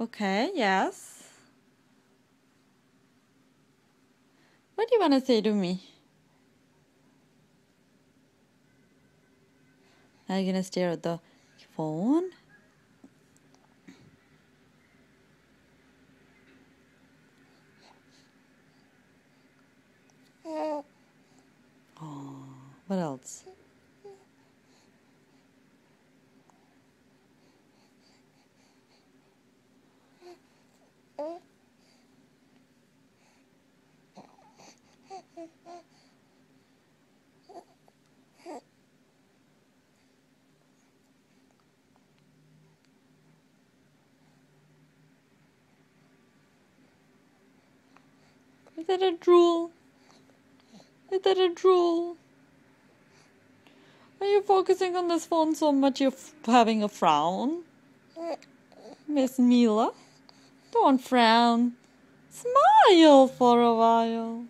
Okay, yes. What do you want to say to me? Are you going to stare at the phone? Oh, what else? Is that a drool? Is that a drool? Are you focusing on this phone so much you're having a frown? Miss Mila, don't frown. Smile for a while.